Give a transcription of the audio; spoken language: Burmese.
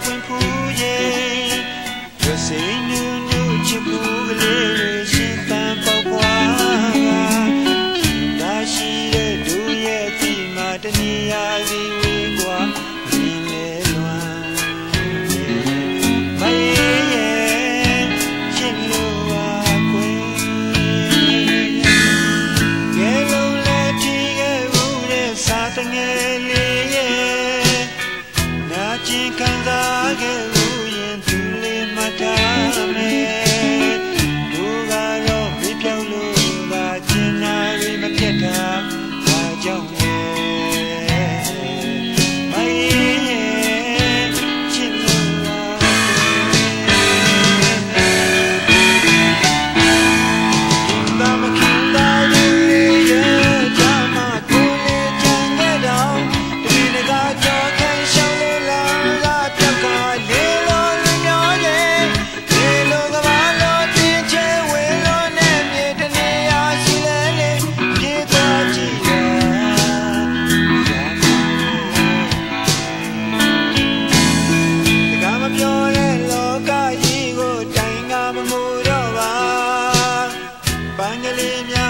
ပွင့်ဖူးရဲ့ရစိနူးနူးချစ်ဘူးကလေးရှင်တန်ပေါက်ပွားဒါရှိတဲ့သူရဲ့ဒီမှာတနေရာစီ again. niña